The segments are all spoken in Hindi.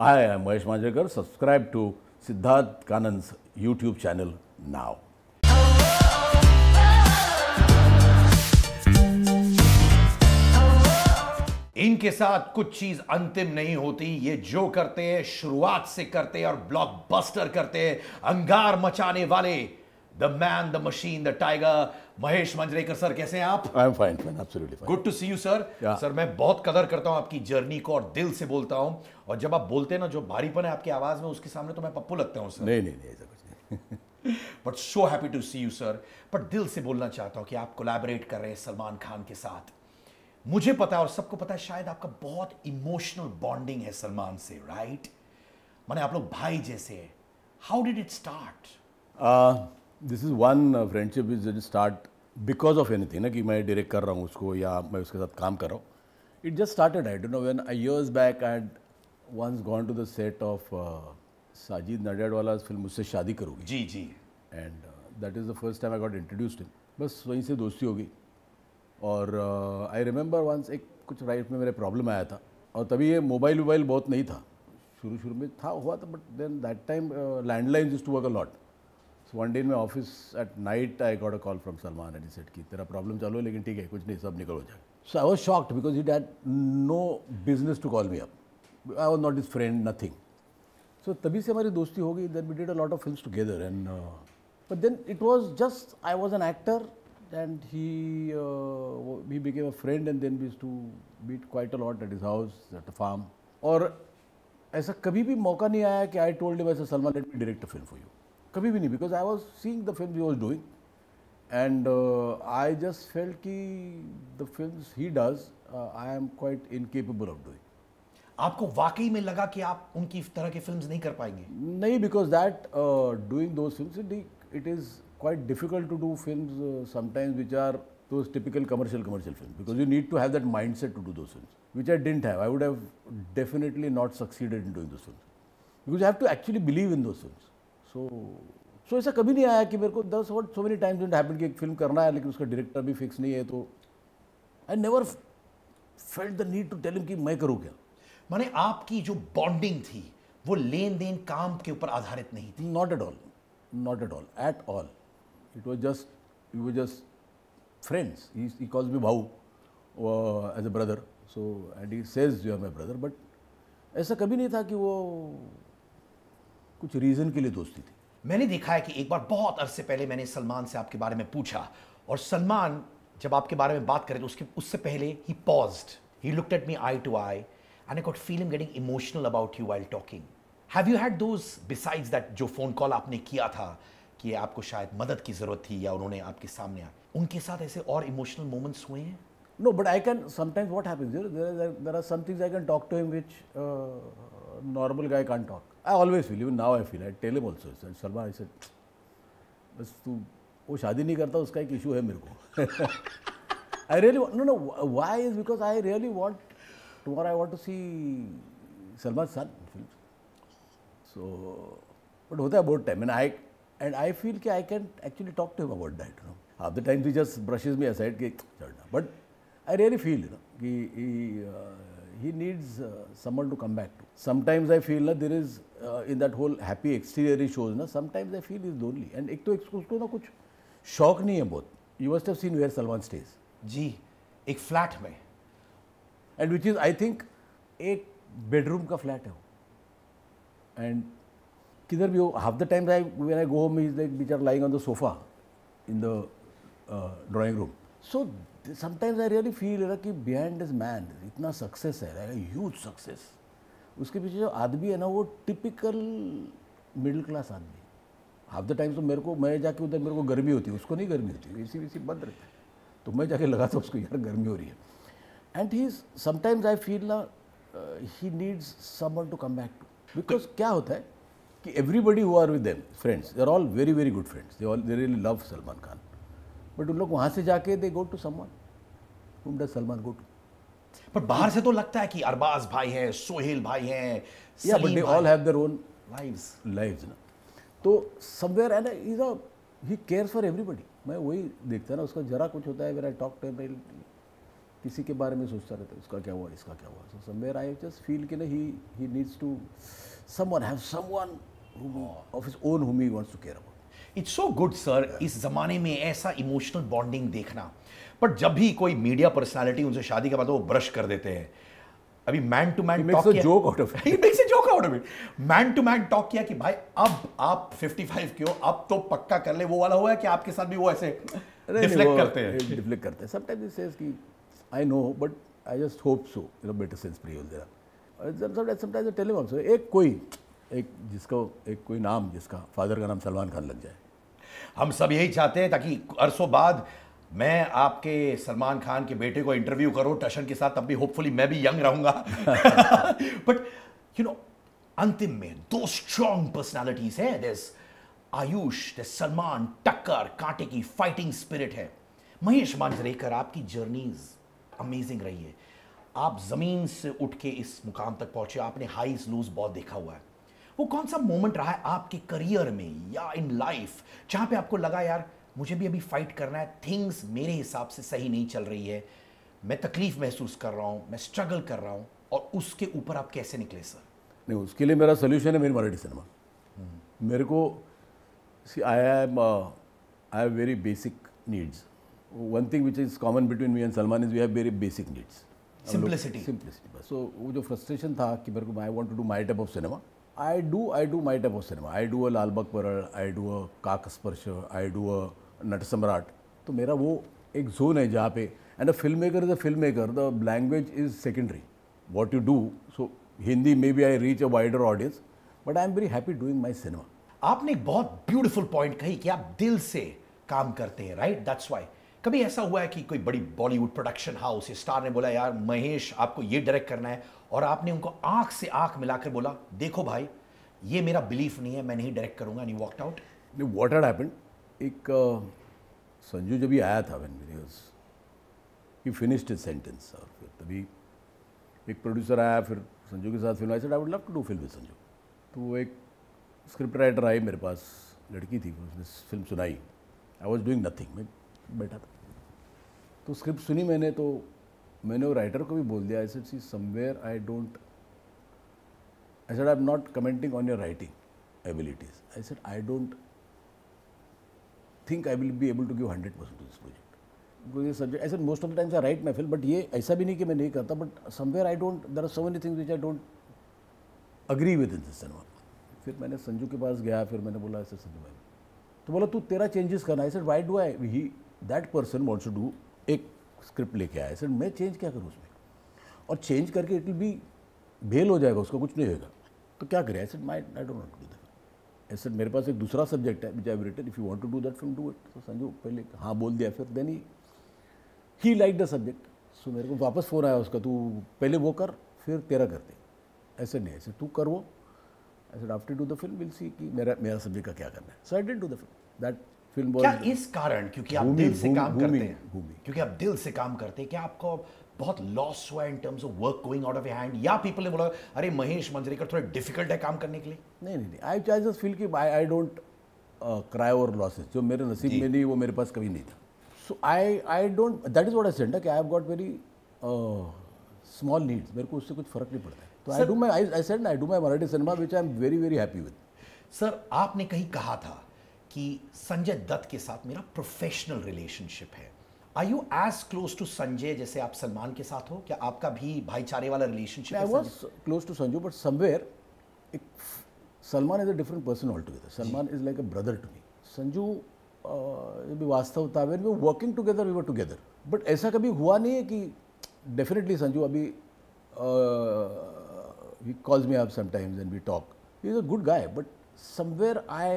I am Mahesh Manjrekar subscribe to Siddharth Kannan YouTube channel now इनके साथ कुछ चीज़ अंतिम नहीं होती। ये जो करते हैं, शुरुआत से करते हैं और ब्लॉकबस्टर करते हैं। अंगार मचाने वाले the man the machine the tiger Mahesh Manjrekar sir कैसे हैं आप? Am fine, fine, absolutely fine. Good to see you sir sir मैं बहुत कदर करता हूँ आपकी जर्नी को और दिल से बोलता हूँ। और जब आप बोलते हैं ना जो भारीपन है आपकी आवाज़ में उसके सामने तो मैं पप्पू लगता हूँ सर नहीं नहीं नहीं ऐसा कुछ नहीं। But so happy to see you sir but दिल से बोलना चाहता हूँ कि आप कोलैबोरेट कर रहे हैं सलमान खान के साथ। मुझे पता है और सबको पता है शायद आपका बहुत इमोशनल बॉन्डिंग है सलमान से राइट right? माने आप लोग भाई जैसे हैं। How did it start Uh, is one friendship is start because of start because of anything ना कि मैं डायरेक्ट कर रहा हूँ उसको या मैं उसके साथ काम कर रहा हूँ। It just started I don't know when I years back had once gone to the set of Sajid Nadiadwala film मुझसे शादी करोगी। जी जी। And that is the first time I got introduced him बस वहीं से दोस्ती हो गई। और आई रिमेंबर वंस एक कुछ राइट में मेरे प्रॉब्लम आया था। और तभी ये मोबाइल वोबाइल बहुत नहीं था। शुरू शुरू में था हुआ था but then that time landline is to work a lot so one day में office at night I got a call from Salman and said की तेरा प्रॉब्लम चालू है लेकिन ठीक है कुछ नहीं सब निकल हो जाए so I was shocked because he had no business to call me up I was not his friend nothing so तभी से हमारी दोस्ती हो गई then we did a lot of films together and but then it was just I was an actor and he became a friend and then we to beat quite a lot at his house at a farm और ऐसा कभी भी मौका नहीं आया कि आई टोल्ड ऐसा Salman let me direct a film for you कभी भी नहीं because I was seeing the film you was doing and I just felt की the film he does I am quite incapable of doing आपको वाकई में लगा कि आप उनकी तरह की फ़िल्म नहीं कर पाएँगे? नहीं because that doing though it is quite difficult to do film sometimes which are those typical commercial commercial film because you need to have that mindset to do those film which I didn't have I would have definitely not succeeded in doing those film because you have to actually believe in those film so सो ऐसा कभी नहीं आया कि मेरे को दस what so many times happen कि एक फ़िल्म करना है लेकिन उसका डायरेक्टर भी फिक्स नहीं है तो I never felt the need to tell कि मैं करूँ क्या मैंने आपकी जो बॉन्डिंग थी वो लेन देन काम के ऊपर आधारित नहीं थी। Not at all not at all at all it was just you was just friends he calls me भाऊ as a brother so and he says you are my brother but ऐसा कभी नहीं था कि वो कुछ रीज़न के लिए दोस्ती थी। मैंने देखा है कि एक बार बहुत अरसे पहले मैंने सलमान से आपके बारे में पूछा और सलमान जब आपके बारे में बात करे तो उसके उससे पहले ही paused he looked at me eye to eye and I got feel him getting emotional about you while talking have you had those besides that जो फ़ोन कॉल आपने किया था कि आपको शायद मदद की ज़रूरत थी या उन्होंने आपके सामने आ उनके साथ ऐसे और इमोशनल मोमेंट्स हुए हैं? No but I sometimes what happens there, there, there, there are some things I can talk to him which uh, I always feel, even now I feel, I tell him also, I said, Salman, I said, बस तू वो शादी नहीं करता उसका एक इशू है मेरे को. I really no no why is because I really want tomorrow I want to see Salman son film so but होता है बहुत time and I and I feel कि I can actually talk to him about that no half the times he just brushes me aside कि चढ़ना but I really feel you know कि he needs uh, someone to come back to. Sometimes I feel that there is uh, in that whole happy exterior he shows ना sometimes I feel he's lonely and एक तो एक उसको ना कुछ शौक नहीं है बहुत you must have seen where Salman stays जी एक फ्लैट में and which is I think एक bedroom का flat है वो and किधर भी हो half the times I when I go home he's like which are lying on the sofa in the uh, drawing room so sometimes I really feel ना, कि behind इज़ man, इतना सक्सेस है huge success. उसके पीछे जो आदमी है ना, वो टिपिकल मिडिल क्लास आदमी हाफ़ द टाइम तो मेरे को, मैं जाके उधर, मेरे को गर्मी होती है, उसको नहीं गर्मी होती एसी वेसी बंद रहता है। तो मैं जाके लगा था उसको, यार, गर्मी हो रही है। And he sometimes I feel ना he needs someone to come back to because क्या होता है कि everybody who are with them friends they are all very very good friends they all they really love Salman Khan but उन लोग वहाँ से जाके they go to someone whom does Salman go to पर बाहर से तो लगता है कि अरबाज भाई हैं सोहेल भाई हैं या but they all have their own lives lives ना। तो है ना is a he cares for everybody मैं वही देखता ना उसका जरा कुछ होता है आई टॉक टू किसी के बारे में सोचता रहता है उसका क्या हुआ इसका क्या हुआ। So somewhere I just feel कि ना he he needs to someone have someone of his own whom he wants to care about it's so good sir इस जमाने में ऐसा इमोशनल बॉन्डिंग देखना। बट जब भी कोई मीडिया पर्सनालिटी उनसे शादी के बाद वो ब्रश कर देते हैं। अभी man to man a joke out of it. he makes a joke out of it. Man to man talk किया कि भाई अब आप 55 के हो अब तो पक्का कर ले। वो वाला हुआ है कि आपके साथ भी वो ऐसे डिफ्लेक्ट करते हैं। डिफ्लेक्ट करते हैं। समटाइम्स ही सेज कि I know but I just hope so you know better sense prevail there sometimes sometimes I tell him also एक कोई एक जिसका एक कोई नाम जिसका फादर का नाम सलमान खान लग जाए। हम सब यही चाहते हैं ताकि अरसों बाद मैं आपके सलमान खान के बेटे को इंटरव्यू करूँ टशन के साथ तब भी होपफुली मैं भी यंग रहूँगा। बट यू नो अंतिम में दो स्ट्रॉन्ग पर्सनालिटीज है। दिस आयुष दिस सलमान टक्कर कांटे की फाइटिंग स्पिरिट है। महेश मांजरेकर आपकी जर्नीज अमेजिंग रही है। आप ज़मीन से उठ के इस मुकाम तक पहुँचे आपने हाईज लूज बहुत देखा हुआ है। वो कौन सा मोमेंट रहा है आपके करियर में या इन लाइफ जहाँ पे आपको लगा यार मुझे भी अभी फाइट करना है थिंग्स मेरे हिसाब से सही नहीं चल रही है मैं तकलीफ़ महसूस कर रहा हूँ मैं स्ट्रगल कर रहा हूँ और उसके ऊपर आप कैसे निकले सर नहीं उसके लिए मेरा सोल्यूशन है मेरी मराठी सिनेमा मेरे को see I am I have very basic needs one thing which is common between me and Salman is we have very basic needs Simplicity. Simplicity बस सो वो जो फ्रस्ट्रेशन था कि मेरे को I want to do my type of cinema I do I do my type of cinema I do a Lalbaug Parel I do a Kaksparsh I do अ नट सम्राट तो मेरा वो एक जोन है जहाँ पे and a film maker is a film maker the language is secondary what you do so Hindi may be I reach a wider audience but I am very happy doing my cinema आपने एक बहुत ब्यूटिफुल पॉइंट कही कि आप दिल से काम करते हैं राइट दैट्स वाई कभी ऐसा हुआ है कि कोई बड़ी बॉलीवुड प्रोडक्शन हाउस या स्टार ने बोला, यार, महेश, आपको ये डायरेक्ट करना है? और आपने उनको आँख से आँख मिलाकर बोला, देखो भाई, ये मेरा बिलीफ नहीं है, मैं नहीं डायरेक्ट करूँगा नहीं walked out what had happened एक संजू जब भी आया था मेरी ही फिनिश्ड हिज सेंटेंस और फिर तभी एक प्रोड्यूसर आया, फिर संजू के साथ film I. Said I would love to do film with Sanju तो वो एक स्क्रिप्ट राइटर आई मेरे पास, लड़की थी, उसने फ़िल्म सुनाई। आई वॉज़ डूइंग नथिंग मैं बैठा था। तो स्क्रिप्ट सुनी मैंने तो मैंने वो राइटर को भी बोल दिया I said see somewhere I don't I said I am not commenting on your writing abilities I said I don't think I will be able to give hundred percent to this project because ये सब्जेक्ट ऐसे most of the times I write my film but ये ऐसा भी नहीं कि मैं नहीं करता but somewhere I don't there are so many things which I don't agree with in this cinema फिर मैंने संजू के पास गया, फिर मैंने बोला ऐसे संजू भाई तो बोला, तू तेरा चेंजेस करना. है sir why do I he that person wants to do एक स्क्रिप्ट लेके आया सर, मैं चेंज क्या करूँ उसमें? और चेंज करके इट विल बी भेल हो जाएगा, उसका कुछ नहीं होगा तो क्या करें? Said my I don't want to do that ऐसे मेरे पास एक दूसरा सब्जेक्ट है which I written if you want to do that film do it तो संजू, पहले हाँ बोल दिया, फिर then he he like the subject so मेरे को वापस फ़ोन आया उसका, तू पहले वो कर, फिर तेरा कर दे. ऐसे नहीं ऐसे तू कर वो. ऐसे after do the film will see कि मेरा मेरा सब्जेक्ट का क्या करना है. So I did do the film that film क्या इस कारण? क्योंकि आप दिल से काम करते हैं। क्योंकि आप दिल से काम करते हैं। क्या आपको बहुत लॉस हुआ in terms of work going out of hand या पीपल ने बोला अरे महेश मंजरेकर थोड़ा डिफ़िकल्ट है काम करने के लिए? नहीं नहीं आई आई जस्ट फील कि I I don't cry over losses जो मेरे नसीब में नहीं वो मेरे पास कभी नहीं था। So I I don't that is what I said कि I have got very small needs मेरे को उससे कुछ फ़र्क नहीं पड़ता है। तो I do my I said I do my Marathi cinema which I am very very happy with sir आपने कहीं कहा था कि संजय दत्त के साथ मेरा प्रोफेशनल रिलेशनशिप है। I you as close to Sanjay जैसे आप सलमान के साथ हो? क्या आपका भी भाईचारे वाला relationship I was close to Sanju but somewhere एक Salman is a different person all together Salman is like a brother to me Sanju वास्तवता where we working together we were together but ऐसा कभी हुआ नहीं है कि डेफिनेटली संजू अभी calls me up sometimes and we talk he is a good guy but somewhere I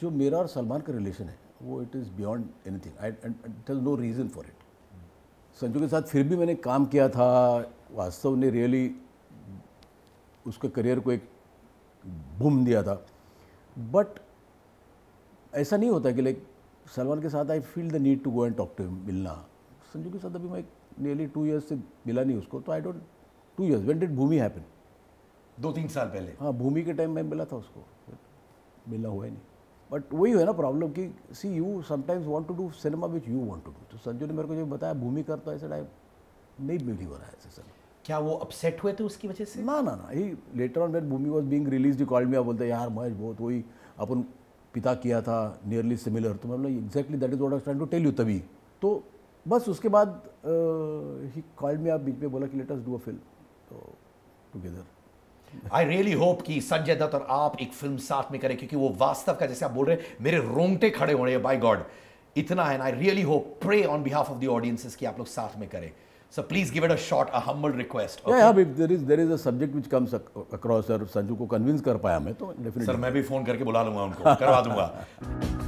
जो मेरा और सलमान का रिलेशन है वो it is beyond anything I there no reason for it Sanju के साथ फिर भी मैंने काम किया था। वास्तव ने रियली उसके करियर को एक बूम दिया था। बट ऐसा नहीं होता कि लाइक सलमान के साथ I feel the need to go and talk to मिलना। संजू के साथ अभी मैं नियरली टू ईयर्स से मिला नहीं उसको तो I don't two years when did Bhoomi happen दो तीन साल पहले। हाँ भूमि के टाइम में मिला था उसको। मिला हुआ ही नहीं। बट वही है ना प्रॉब्लम कि see you sometimes want to do cinema which you want to do तो संजू ने मेरे को जो बताया भूमि कर तो ऐसे आई नहीं मिली हो रहा है ऐसे सर क्या वो अपसेट हुए थे उसकी वजह से? ना ना ना he later on when Bhoomi was being release called me बोलते यार महेश बहुत वही अपन पिता किया था नियरली सिमिलर तो मैं बोला exactly that is what I trying to tell you तभी। तो बस उसके बाद ही कॉल्ड मी आप बीच में बोला कि let us do a film तो टुगेदर आई रियली होप कि संजय दत्त और आप एक फ़िल्म साथ में करें क्योंकि वो वास्तव का जैसे आप बोल रहे हैं मेरे रोंगटे खड़े हो रहे हैं बाय गॉड इतना है I really hope pray on behalf of the audiences कि आप लोग साथ में करें. So please give it a shot a humble request yeah, yeah, if there is there is a subject which comes across और संजू को कन्विंस कर पाया मैं तो सर डेफिनेटली मैं भी फ़ोन करके बुला लूँगा उनको करवा दूँगा.